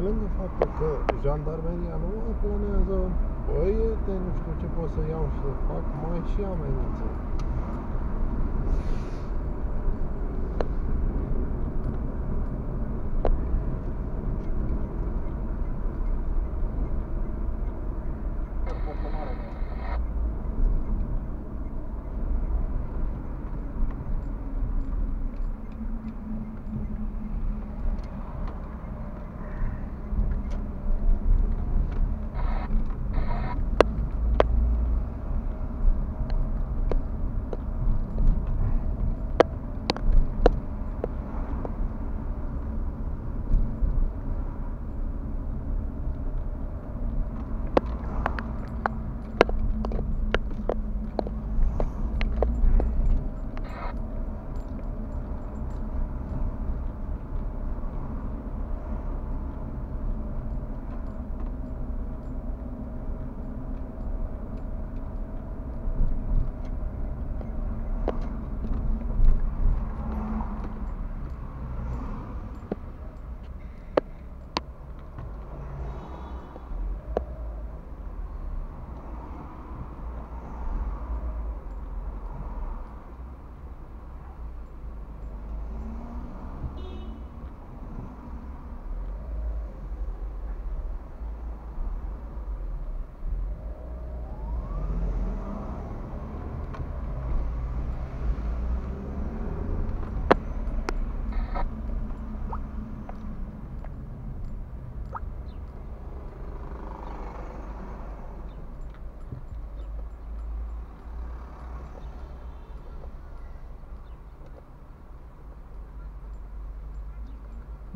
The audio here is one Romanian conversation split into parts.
Pe lângă faptul că jandarmeria nu mai planează, băiete, nu știu ce pot să iau și să fac, mai și amenință.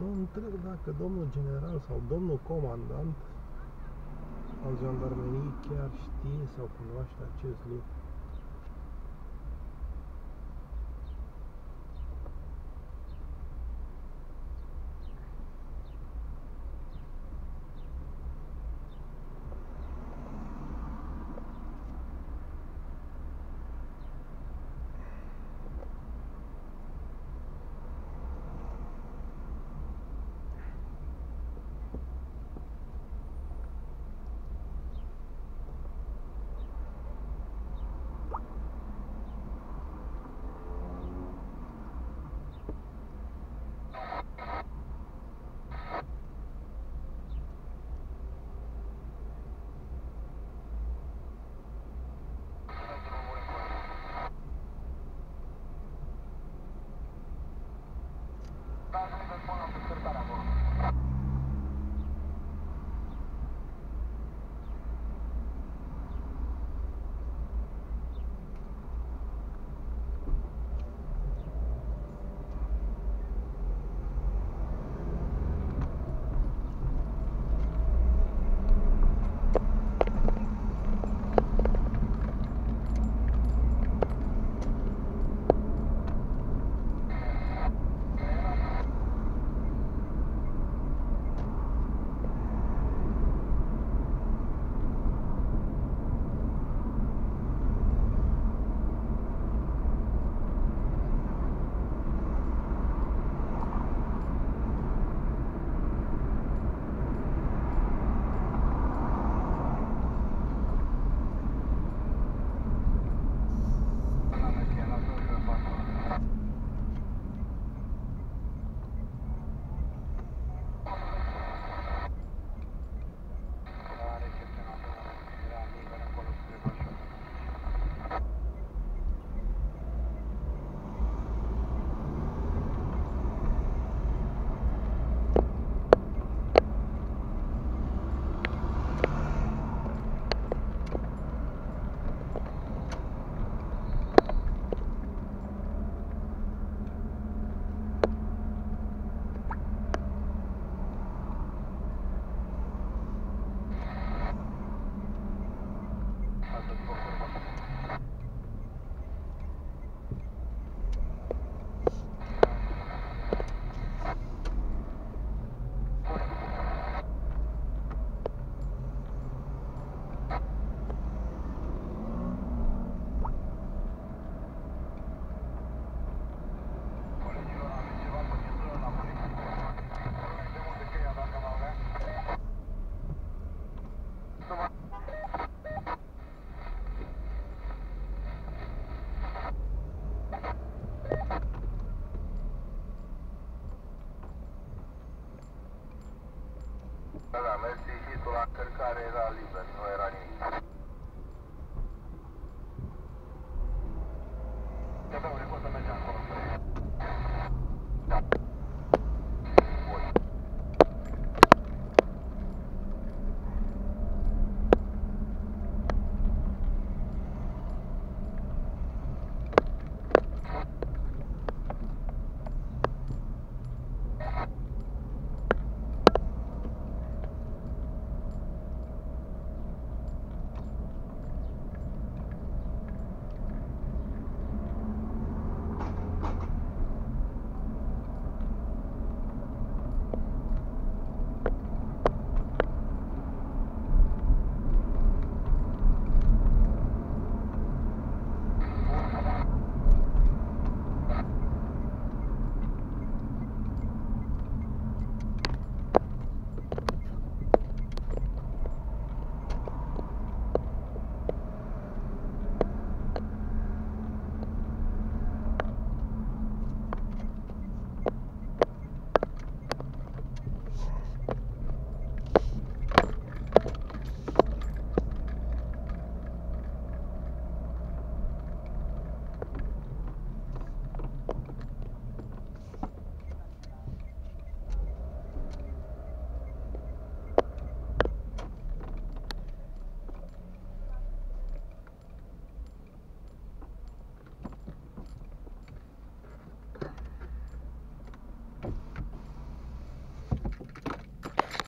Mă întreb dacă domnul general sau domnul comandant al jandarmeriei chiar știe sau cunoaște acest lucru. Tratado de forma para